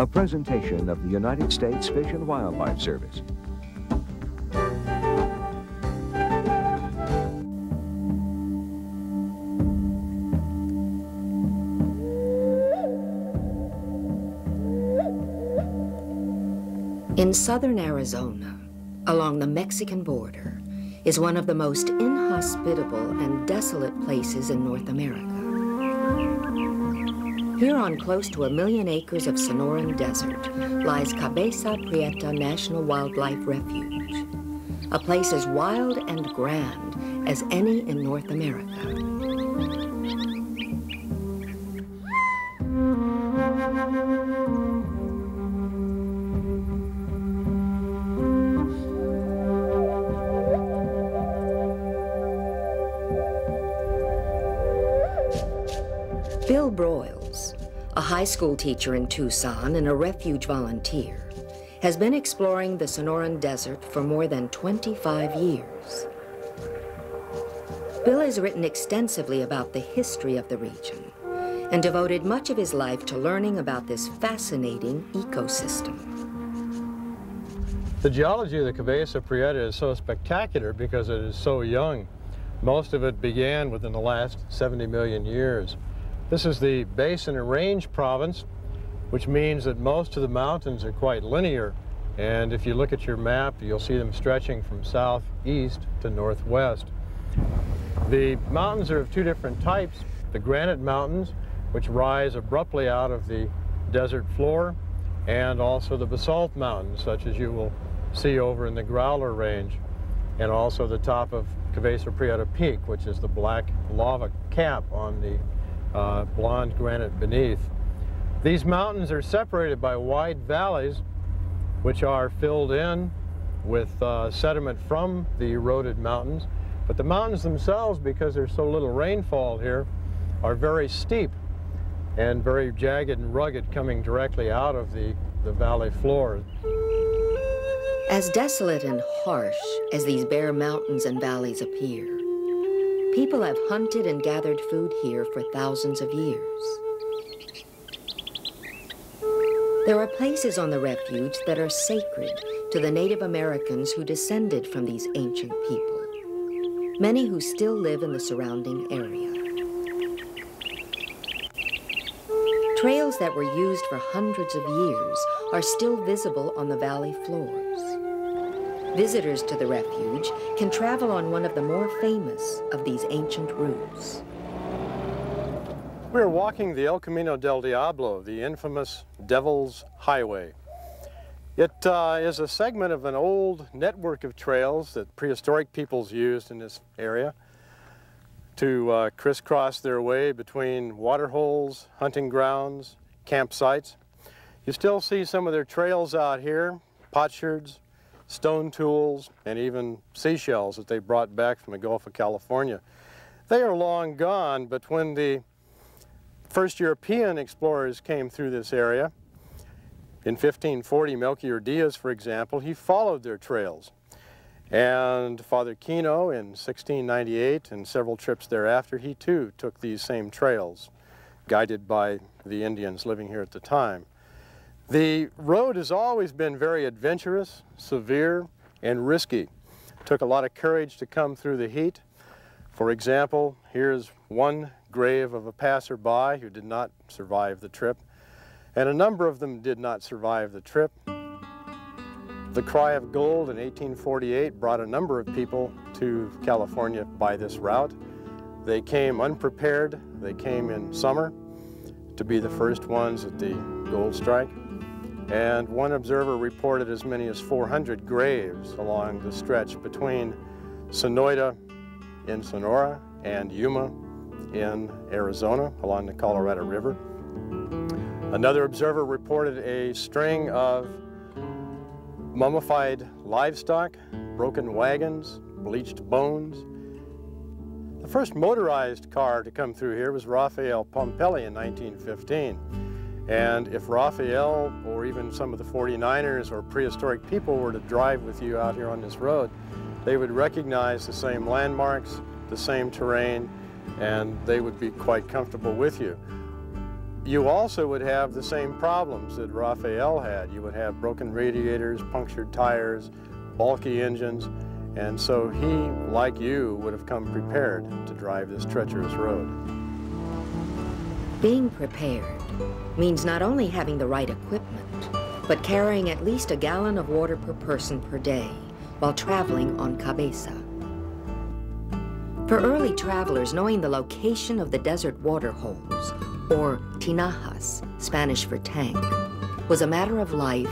a presentation of the United States Fish and Wildlife Service. In southern Arizona, along the Mexican border, is one of the most inhospitable and desolate places in North America. Here on close to a million acres of Sonoran Desert lies Cabeza Prieta National Wildlife Refuge, a place as wild and grand as any in North America. High school teacher in Tucson and a refuge volunteer, has been exploring the Sonoran Desert for more than 25 years. Bill has written extensively about the history of the region and devoted much of his life to learning about this fascinating ecosystem. The geology of the Cabeza Prieta is so spectacular because it is so young. Most of it began within the last 70 million years. This is the Basin and Range province, which means that most of the mountains are quite linear. And if you look at your map, you'll see them stretching from southeast to northwest. The mountains are of two different types. The granite mountains, which rise abruptly out of the desert floor, and also the basalt mountains, such as you will see over in the Growler Range, and also the top of Cabeza Prieta Peak, which is the black lava cap on the uh, blonde granite beneath. These mountains are separated by wide valleys, which are filled in with uh, sediment from the eroded mountains. But the mountains themselves, because there's so little rainfall here, are very steep and very jagged and rugged coming directly out of the, the valley floor. As desolate and harsh as these bare mountains and valleys appear, people have hunted and gathered food here for thousands of years. There are places on the refuge that are sacred to the Native Americans who descended from these ancient people, many who still live in the surrounding area. Trails that were used for hundreds of years are still visible on the valley floors. Visitors to the refuge can travel on one of the more famous of these ancient routes. We're walking the El Camino del Diablo, the infamous Devil's Highway. It uh, is a segment of an old network of trails that prehistoric peoples used in this area to uh, crisscross their way between waterholes, hunting grounds, campsites. You still see some of their trails out here, potsherds, stone tools, and even seashells that they brought back from the Gulf of California. They are long gone, but when the first European explorers came through this area, in 1540, Melchior Diaz, for example, he followed their trails. And Father Kino in 1698 and several trips thereafter, he too took these same trails, guided by the Indians living here at the time. The road has always been very adventurous, severe, and risky. It took a lot of courage to come through the heat. For example, here's one grave of a passerby who did not survive the trip, and a number of them did not survive the trip. The Cry of Gold in 1848 brought a number of people to California by this route. They came unprepared. They came in summer to be the first ones at the gold strike. And one observer reported as many as 400 graves along the stretch between Sonoita in Sonora and Yuma in Arizona along the Colorado River. Another observer reported a string of mummified livestock, broken wagons, bleached bones. The first motorized car to come through here was Raphael Pumpelly in 1915. And if Raphael or even some of the 49ers or prehistoric people were to drive with you out here on this road, they would recognize the same landmarks, the same terrain, and they would be quite comfortable with you. you also would have the same problems that Raphael had. You would have broken radiators, punctured tires, bulky engines, and so he, like you, would have come prepared to drive this treacherous road. Being prepared means not only having the right equipment, but carrying at least a gallon of water per person per day while traveling on Cabeza. For early travelers, knowing the location of the desert water holes, or tinajas, Spanish for tank, was a matter of life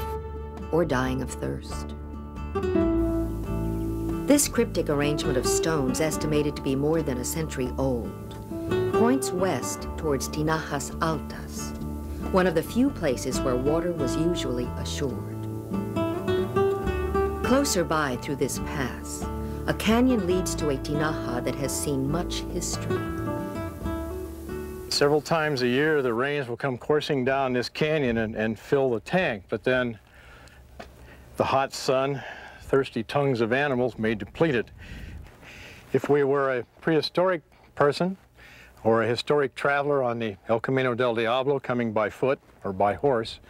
or dying of thirst. This cryptic arrangement of stones, estimated to be more than a century old, points west towards Tinajas Altas, one of the few places where water was usually assured. Closer by through this pass, a canyon leads to a tinaja that has seen much history. Several times a year, the rains will come coursing down this canyon and, and fill the tank, but then the hot sun, thirsty tongues of animals may deplete it. If we were a prehistoric person or a historic traveler on the El Camino del Diablo coming by foot or by horse,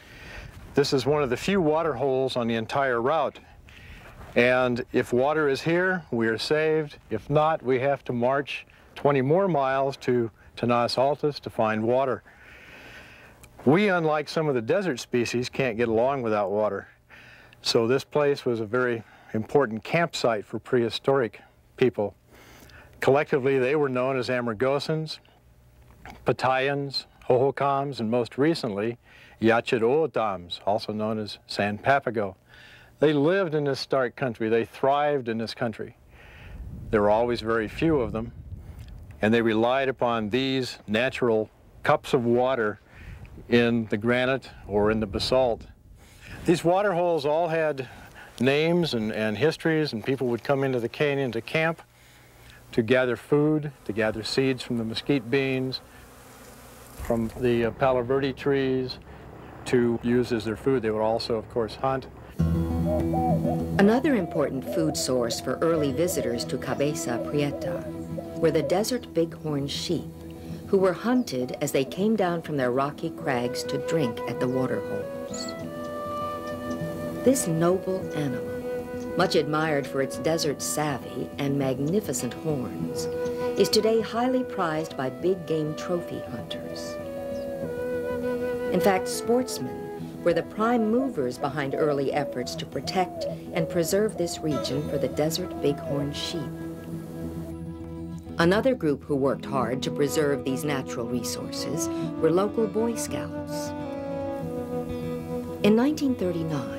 this is one of the few water holes on the entire route and if water is here, we are saved. If not, we have to march 20 more miles to Tinajas Altas to find water. We, unlike some of the desert species, can't get along without water. So this place was a very important campsite for prehistoric people. Collectively, they were known as Amargosans, Patayans, Hohokams, and most recently, Hia-Ced also known as Sand Papago. They lived in this stark country. They thrived in this country. There were always very few of them, and they relied upon these natural cups of water in the granite or in the basalt. These water holes all had names and, and histories, and people would come into the canyon to camp, to gather food, to gather seeds from the mesquite beans, from the uh, palo verde trees, to use as their food. They would also, of course, hunt. Another important food source for early visitors to Cabeza Prieta were the desert bighorn sheep, who were hunted as they came down from their rocky crags to drink at the water holes. This noble animal, much admired for its desert savvy and magnificent horns, is today highly prized by big game trophy hunters. In fact, sportsmen were the prime movers behind early efforts to protect and preserve this region for the desert bighorn sheep. Another group who worked hard to preserve these natural resources were local Boy Scouts. In 1939,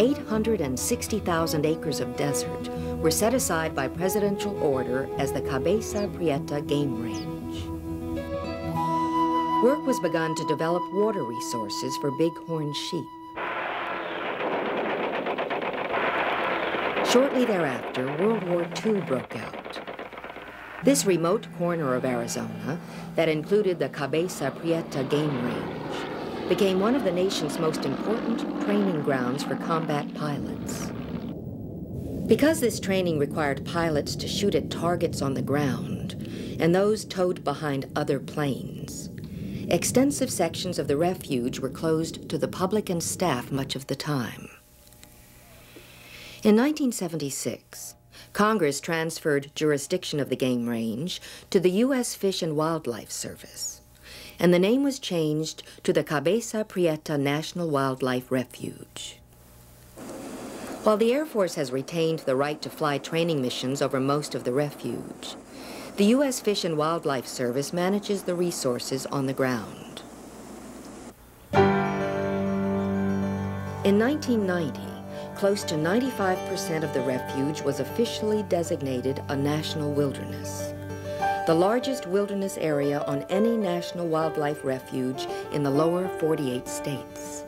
860,000 acres of desert were set aside by presidential order as the Cabeza Prieta Game Range. Work was begun to develop water resources for bighorn sheep. Shortly thereafter, World War II broke out. This remote corner of Arizona, that included the Cabeza Prieta Game Range, became one of the nation's most important training grounds for combat pilots. Because this training required pilots to shoot at targets on the ground, and those towed behind other planes, Extensive sections of the refuge were closed to the public and staff much of the time. In 1976, Congress transferred jurisdiction of the game range to the U.S. Fish and Wildlife Service, and the name was changed to the Cabeza Prieta National Wildlife Refuge. While the Air Force has retained the right to fly training missions over most of the refuge, the U.S. Fish and Wildlife Service manages the resources on the ground. In 1990, close to 95% of the refuge was officially designated a national wilderness, the largest wilderness area on any national wildlife refuge in the lower 48 states.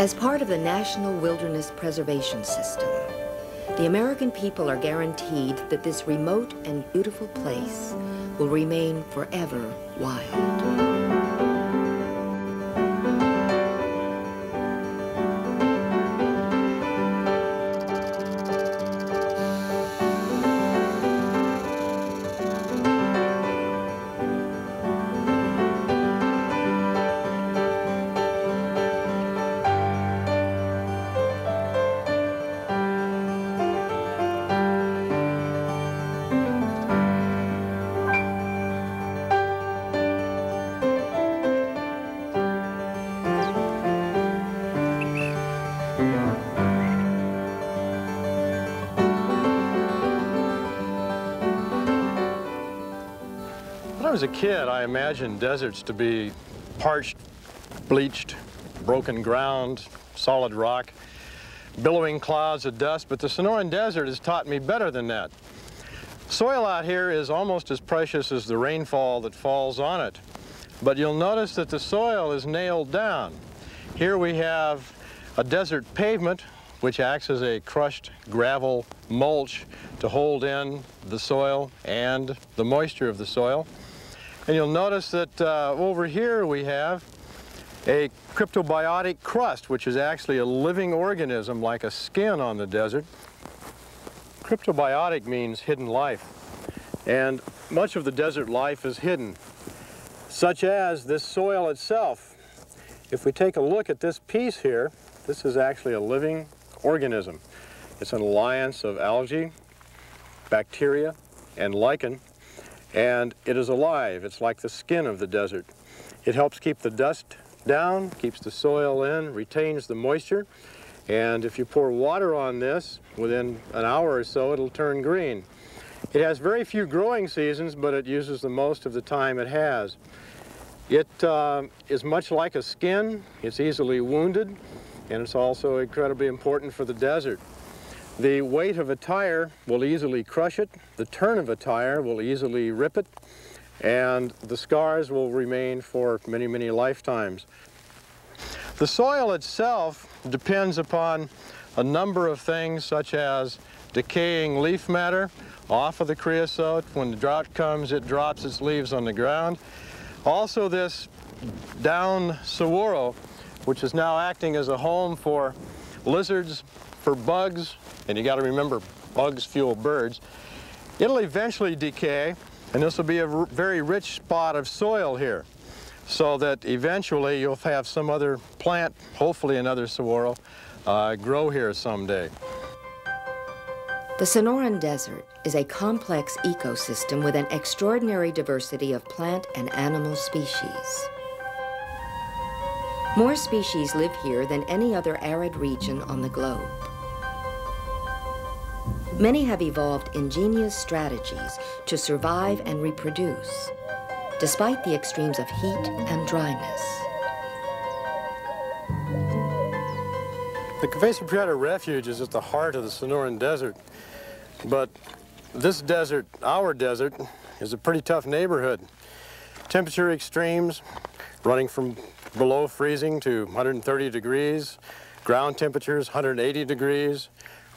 As part of the National Wilderness Preservation System, the American people are guaranteed that this remote and beautiful place will remain forever wild. I was a kid, I imagined deserts to be parched, bleached, broken ground, solid rock, billowing clouds of dust, but the Sonoran Desert has taught me better than that. Soil out here is almost as precious as the rainfall that falls on it, but you'll notice that the soil is nailed down. Here we have a desert pavement which acts as a crushed gravel mulch to hold in the soil and the moisture of the soil. And you'll notice that uh, over here we have a cryptobiotic crust, which is actually a living organism like a skin on the desert. Cryptobiotic means hidden life. And much of the desert life is hidden, such as this soil itself. If we take a look at this piece here, this is actually a living organism. It's an alliance of algae, bacteria, and lichen, and it is alive. It's like the skin of the desert. It helps keep the dust down, keeps the soil in, retains the moisture, and if you pour water on this, within an hour or so, it'll turn green. It has very few growing seasons, but it uses the most of the time it has. It uh, is much like a skin. It's easily wounded and it's also incredibly important for the desert. The weight of a tire will easily crush it, the turn of a tire will easily rip it, and the scars will remain for many, many lifetimes. The soil itself depends upon a number of things such as decaying leaf matter off of the creosote. When the drought comes, it drops its leaves on the ground. Also this down saguaro which is now acting as a home for lizards, for bugs, and you got to remember bugs fuel birds. It'll eventually decay, and this will be a very rich spot of soil here, so that eventually you'll have some other plant, hopefully another saguaro, uh, grow here someday. The Sonoran Desert is a complex ecosystem with an extraordinary diversity of plant and animal species. More species live here than any other arid region on the globe. Many have evolved ingenious strategies to survive and reproduce, despite the extremes of heat and dryness. The Cabeza Prieta Refuge is at the heart of the Sonoran Desert, but this desert, our desert, is a pretty tough neighborhood. Temperature extremes running from below freezing to 130 degrees, ground temperatures 180 degrees,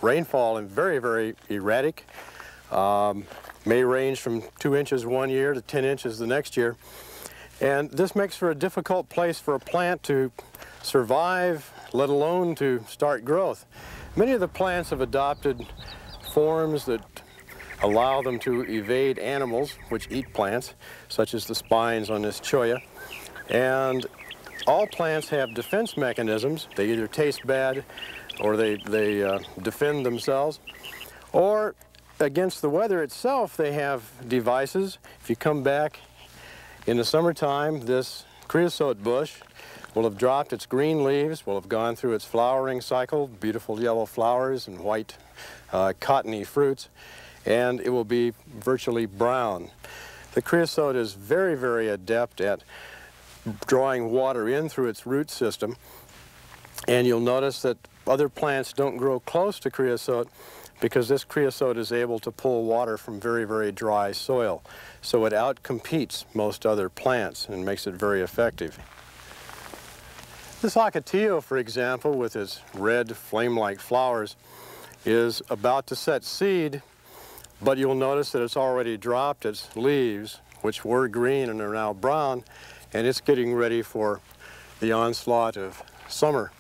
rainfall and very, very erratic. Um, may range from two inches one year to 10 inches the next year. And this makes for a difficult place for a plant to survive, let alone to start growth. Many of the plants have adopted forms that allow them to evade animals which eat plants, such as the spines on this cholla. And all plants have defense mechanisms. They either taste bad or they, they uh, defend themselves. Or against the weather itself, they have devices. If you come back in the summertime, this creosote bush will have dropped its green leaves, will have gone through its flowering cycle, beautiful yellow flowers and white uh, cottony fruits, and it will be virtually brown. The creosote is very, very adept at drawing water in through its root system. And you'll notice that other plants don't grow close to creosote because this creosote is able to pull water from very, very dry soil. So it outcompetes most other plants and makes it very effective. This ocotillo, for example, with its red flame-like flowers, is about to set seed, but you'll notice that it's already dropped its leaves, which were green and are now brown, and it's getting ready for the onslaught of summer.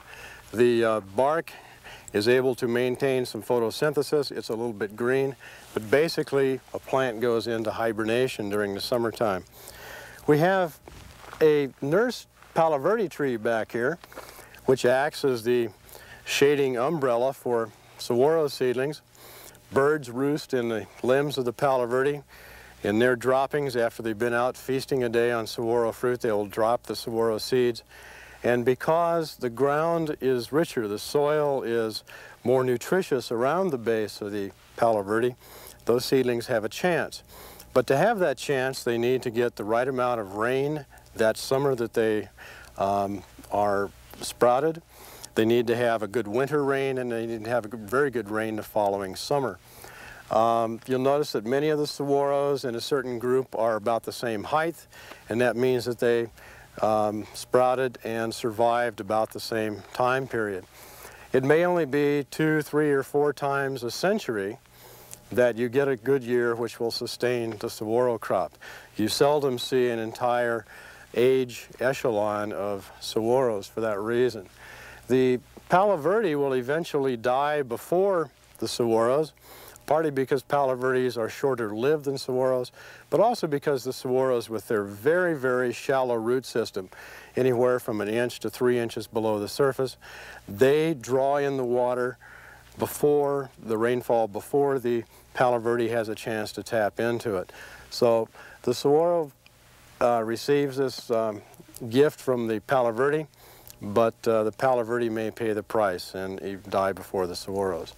The uh, bark is able to maintain some photosynthesis. It's a little bit green, but basically a plant goes into hibernation during the summertime. We have a nurse palo verde tree back here, which acts as the shading umbrella for saguaro seedlings. Birds roost in the limbs of the palo verde in their droppings, after they've been out feasting a day on saguaro fruit, they'll drop the saguaro seeds. And because the ground is richer, the soil is more nutritious around the base of the Palo Verde, those seedlings have a chance. But to have that chance, they need to get the right amount of rain that summer that they um, are sprouted. They need to have a good winter rain and they need to have a very good rain the following summer. Um, you'll notice that many of the saguaros in a certain group are about the same height, and that means that they um, sprouted and survived about the same time period. It may only be two, three, or four times a century that you get a good year which will sustain the saguaro crop. You seldom see an entire age echelon of saguaros for that reason. The Palo Verde will eventually die before the saguaros, partly because Palo Verdes are shorter lived than saguaros, but also because the saguaros with their very, very shallow root system, anywhere from an inch to three inches below the surface, they draw in the water before the rainfall, before the Palo Verde has a chance to tap into it. So the saguaro uh, receives this um, gift from the Palo Verde, but uh, the Palo Verde may pay the price and die before the saguaros.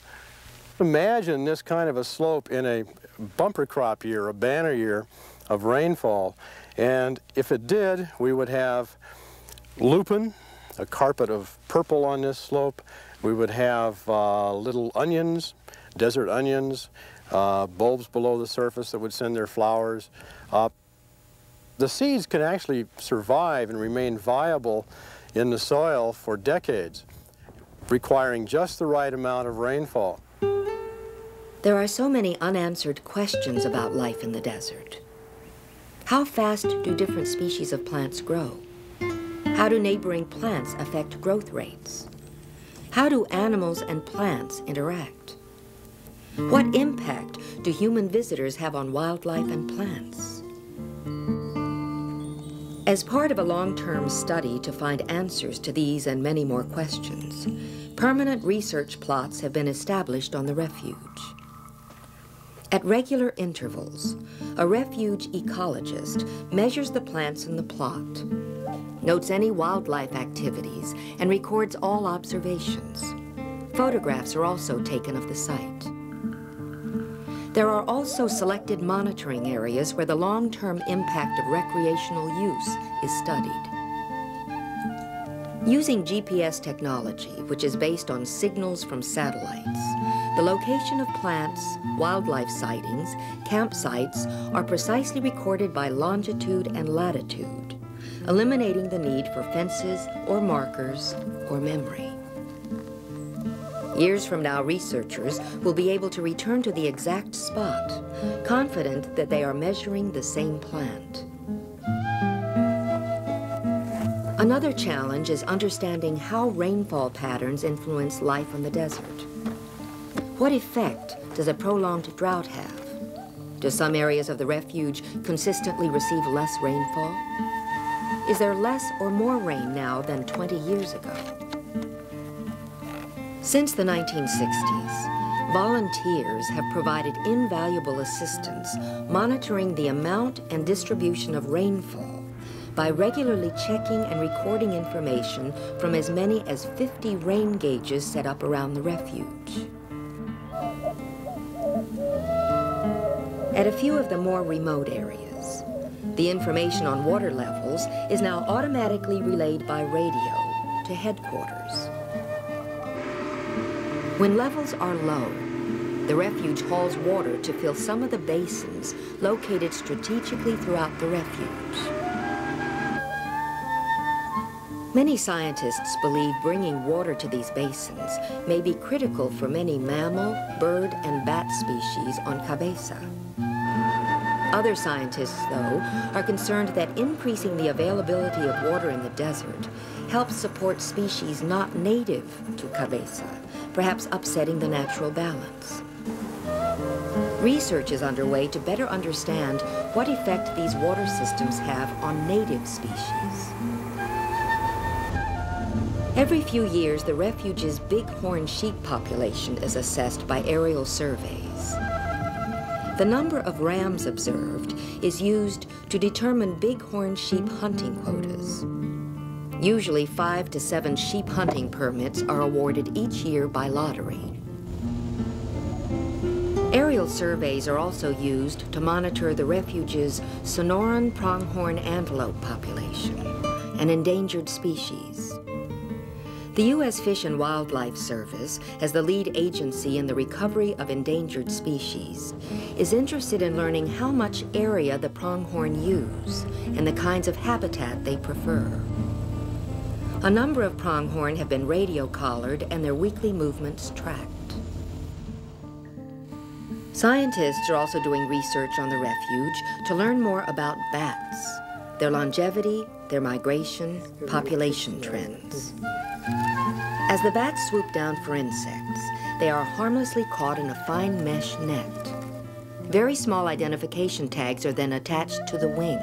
Imagine this kind of a slope in a bumper crop year, a banner year of rainfall, and if it did, we would have lupin, a carpet of purple on this slope. We would have uh, little onions, desert onions, uh, bulbs below the surface that would send their flowers up. The seeds can actually survive and remain viable in the soil for decades, requiring just the right amount of rainfall. There are so many unanswered questions about life in the desert. How fast do different species of plants grow? How do neighboring plants affect growth rates? How do animals and plants interact? What impact do human visitors have on wildlife and plants? As part of a long-term study to find answers to these and many more questions, permanent research plots have been established on the refuge. At regular intervals, a refuge ecologist measures the plants in the plot, notes any wildlife activities, and records all observations. Photographs are also taken of the site. There are also selected monitoring areas where the long-term impact of recreational use is studied. Using GPS technology, which is based on signals from satellites, the location of plants, wildlife sightings, campsites are precisely recorded by longitude and latitude, eliminating the need for fences or markers or memory. Years from now, researchers will be able to return to the exact spot, confident that they are measuring the same plant. Another challenge is understanding how rainfall patterns influence life on the desert. What effect does a prolonged drought have? Do some areas of the refuge consistently receive less rainfall? Is there less or more rain now than 20 years ago? Since the 1960s, volunteers have provided invaluable assistance monitoring the amount and distribution of rainfall by regularly checking and recording information from as many as 50 rain gauges set up around the refuge. At a few of the more remote areas, the information on water levels is now automatically relayed by radio to headquarters. When levels are low, the refuge hauls water to fill some of the basins located strategically throughout the refuge. Many scientists believe bringing water to these basins may be critical for many mammal, bird, and bat species on Cabeza. Other scientists, though, are concerned that increasing the availability of water in the desert helps support species not native to Cabeza, perhaps upsetting the natural balance. Research is underway to better understand what effect these water systems have on native species. Every few years, the refuge's bighorn sheep population is assessed by aerial surveys. The number of rams observed is used to determine bighorn sheep hunting quotas. Usually five to seven sheep hunting permits are awarded each year by lottery. Aerial surveys are also used to monitor the refuge's Sonoran pronghorn antelope population, an endangered species. The U.S. Fish and Wildlife Service, as the lead agency in the recovery of endangered species, is interested in learning how much area the pronghorn use and the kinds of habitat they prefer. A number of pronghorn have been radio collared and their weekly movements tracked. Scientists are also doing research on the refuge to learn more about bats, their longevity, their migration, population trends. As the bats swoop down for insects, they are harmlessly caught in a fine mesh net. Very small identification tags are then attached to the wing.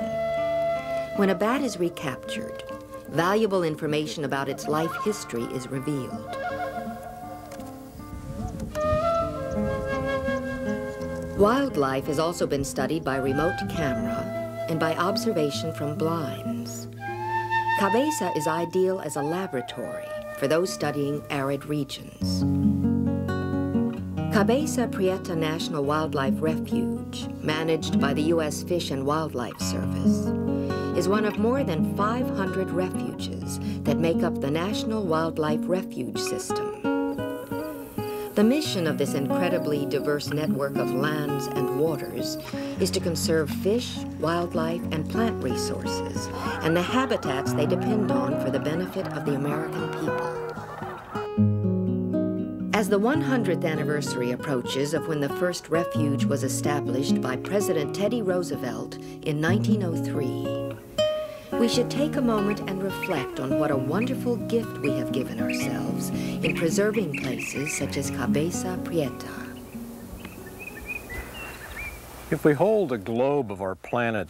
When a bat is recaptured, valuable information about its life history is revealed. Wildlife has also been studied by remote camera and by observation from blinds. Cabeza is ideal as a laboratory for those studying arid regions. Cabeza Prieta National Wildlife Refuge, managed by the U.S. Fish and Wildlife Service, is one of more than 500 refuges that make up the National Wildlife Refuge System. The mission of this incredibly diverse network of lands and waters is to conserve fish, wildlife, and plant resources and the habitats they depend on for the benefit of the American people. As the 100th anniversary approaches of when the first refuge was established by President Teddy Roosevelt in 1903, we should take a moment and reflect on what a wonderful gift we have given ourselves in preserving places such as Cabeza Prieta. If we hold a globe of our planet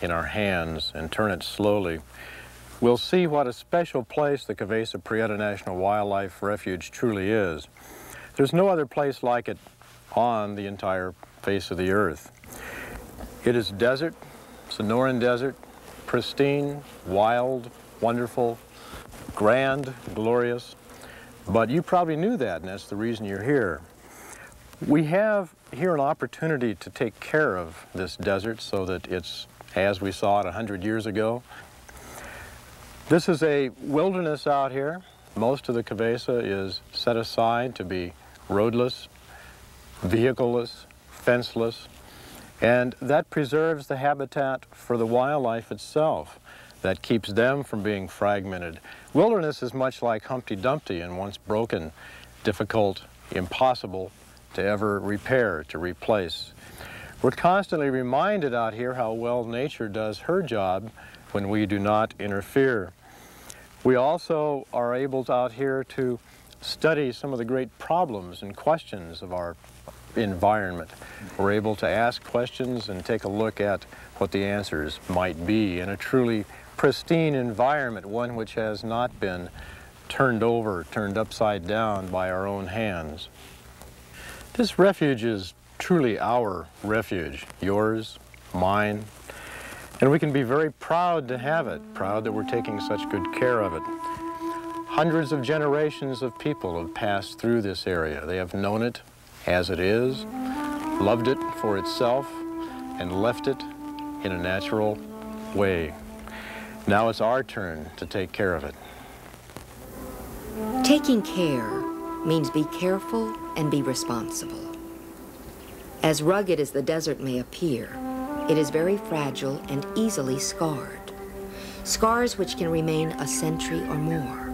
in our hands and turn it slowly, we'll see what a special place the Cabeza Prieta National Wildlife Refuge truly is. There's no other place like it on the entire face of the earth. It is desert, Sonoran Desert, pristine, wild, wonderful, grand, glorious. But you probably knew that, and that's the reason you're here. We have here an opportunity to take care of this desert so that it's as we saw it 100 years ago. This is a wilderness out here. Most of the Cabeza is set aside to be roadless, vehicleless, fenceless, and that preserves the habitat for the wildlife itself. That keeps them from being fragmented. Wilderness is much like Humpty Dumpty and once broken, difficult, impossible to ever repair, to replace. We're constantly reminded out here how well nature does her job when we do not interfere. We also are able out here to study some of the great problems and questions of our environment. We're able to ask questions and take a look at what the answers might be in a truly pristine environment, one which has not been turned over, turned upside down by our own hands. This refuge is truly our refuge, yours, mine, and we can be very proud to have it, proud that we're taking such good care of it. Hundreds of generations of people have passed through this area. They have known it, as it is, loved it for itself, and left it in a natural way. Now it's our turn to take care of it. Taking care means be careful and be responsible. As rugged as the desert may appear, it is very fragile and easily scarred. Scars which can remain a century or more.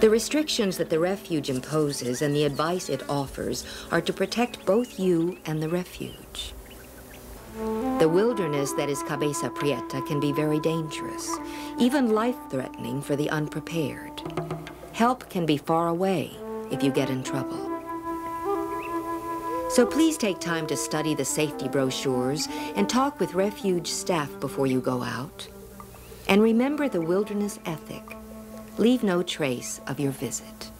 The restrictions that the refuge imposes and the advice it offers are to protect both you and the refuge. The wilderness that is Cabeza Prieta can be very dangerous, even life-threatening for the unprepared. Help can be far away if you get in trouble. So please take time to study the safety brochures and talk with refuge staff before you go out. And remember the wilderness ethic leave no trace of your visit.